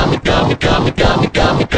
gummy, gummy, gummy, gummy, gummy.